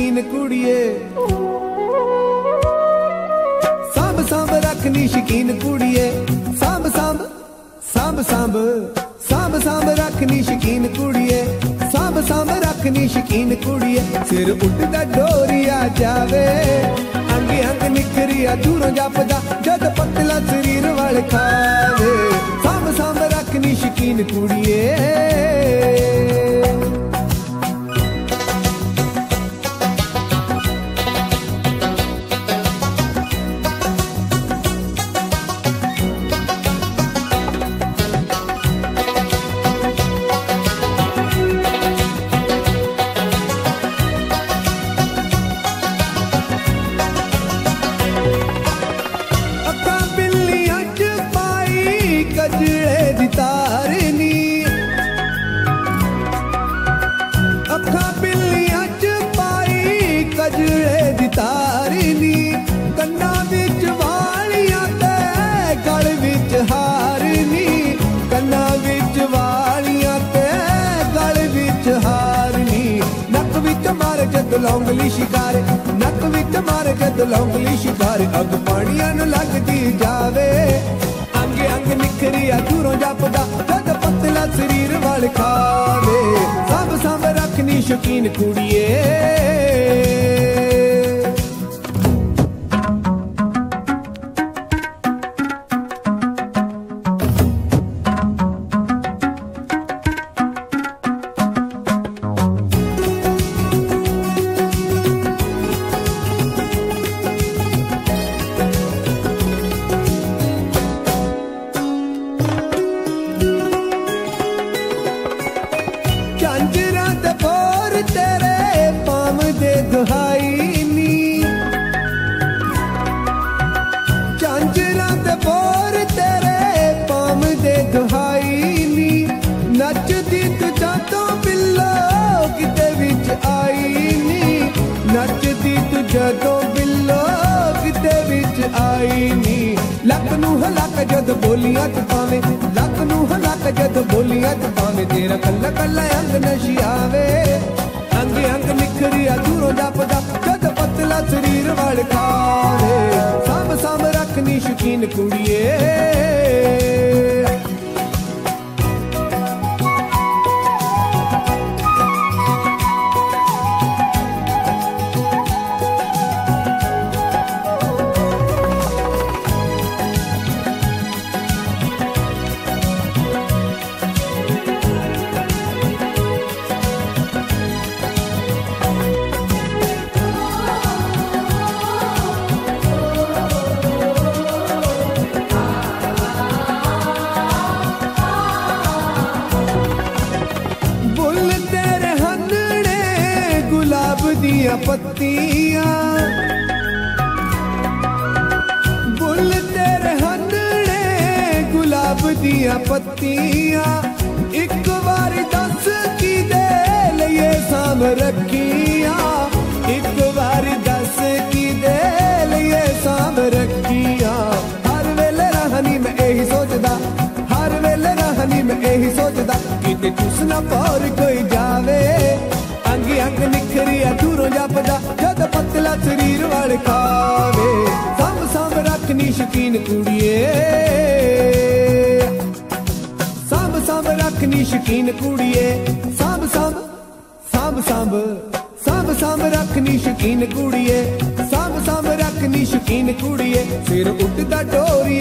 ਸ਼ਕੀਨ ਕੁੜੀਏ। ਸਾਂਭ ਸਾਂਭ ਰੱਖਨੀ ਸ਼ਕੀਨ ਕੁੜੀਏ। ਸਾਂਭ ਸਾਂਭ ਸਾਂਭ ਸਾਂਭ ਸਾਂਭ ਸਾਂਭ ਰੱਖਨੀ ਸ਼ਕੀਨ ਕੁੜੀਏ। ਸਾਂਭ ਸਾਂਭ ਰੱਖਨੀ ਸ਼ਕੀਨ ਕੁੜੀਏ। ਸਿਰ ਉੱਡਦਾ ਡੋਰੀਆ ਜਾਵੇ। ਅੰਗ ਅੰਗ ਨਿਖਰੀਆ, ਦੂਰੋਂ ਜਪਦਾ, ਜਦ ਪਤਲਾ ਸਰੀਰ ਵਾਲ ਖਾਵੇ। ਸਾਂਭ ਸਾਂਭ ਰੱਖਨੀ ਸ਼ਕੀਨ ਕੁੜੀਏ। ਲੌਂਗਲੀ ਸ਼ਿਕਾਰ, ਨੱਕ ਵਿੱਚ ਮਾਰ ਜਦ ਲੌਂਗਲੀ ਸ਼ਿਕਾਰ, ਅੱਗ ਪਾਣੀਆਂ ਨੂੰ ਲੱਗਦੀ ਜਾਵੇ। ਅੰਗ ਅੰਗ ਨਿਖਰੀ ਅਧੂਰੋਂ ਜਪਦਾ, ਜਦ ਪਤਲਾ ਸਰੀਰ ਵਾਲ ਖਾਵੇ। ਸਭ ਸਭ ਰੱਖਨੀ ਸ਼ਕੀਨ ਕੁੜੀਏ। ਜਦੋਂ ਬਿੱਲੋ ਕਿਤੇ ਵਿੱਚ ਆਈ ਨੀ। ਲੱਕ ਨੂੰ ਹਲਕ ਜਦ ਬੋਲੀਆਂ ਚ ਪਾਵੇ। ਲੱਕ ਨੂੰ ਹਲਕ ਜਦ ਬੋਲੀਆਂ ਚ ਪਾਵੇ। ਤੇਰਾ ਕੱਲਾ ਕੱਲਾ ਅੰਗ ਨਸ਼ੀ ਨਸ਼ਿਆਵੇ ਅੰਗ ਅੰਗ ਨਿਖਰਿਆ, ਦੂਰੋਂ ਜਪਦਾ ਜਦ ਪਤਲਾ ਸਰੀਰ ਵਾਲ ਖਾਵੇ ਸਾਂਭ ਸਾਂਭ ਰੱਖਨੀ ਸ਼ਕੀਨ ਕੁੜੀਏ। ਦੀਆਂ ਪੱਤੀਆਂ। ਬੁੱਲ ਤੇਰੇ ਹੰਨੜੇ ਗੁਲਾਬ ਦੀਆਂ ਪੱਤੀਆਂ। ਇੱਕ ਵਾਰ ਦੱਸ ਕੀ ਦੇ ਲਈਏ ਸਾਂਭ ਰੱਖੀਆਂ। ਇੱਕ ਵਾਰ ਦੱਸ ਕੀ ਦੇ ਲਈਏ ਸਾਂਭ ਰੱਖੀਆਂ। ਹਰ ਵੇਲੇ ਰਹਨੀ ਮੈਂ ਇਹੀ ਸੋਚਦਾ, ਹਰ ਵੇਲੇ ਰਹਨੀ ਮੈਂ ਇਹੀ ਸੋਚਦਾ, ਕਿਤੇ ਚੁੱਸ ਨਾ ਪੌਰ ਕੋਈ ਸੰਭ ਸੰਭ ਰੱਖਨੀ ਸ਼ਕੀਨ ਕੁੜੀਏ। ਸਾਂਭ ਸਾਂਭ ਸਾਂਭ ਸਾਂਭ ਸਾਂਭ ਸਾਂਭ ਰੱਖਨੀ ਸ਼ਕੀਨ ਕੁੜੀਏ। ਸਾਂਭ ਸਾਂਭ ਰੱਖਨੀ ਸ਼ਕੀਨ ਕੁੜੀਏ। ਸਿਰ ਉੱਡਦਾ ਡੋਰੀਆ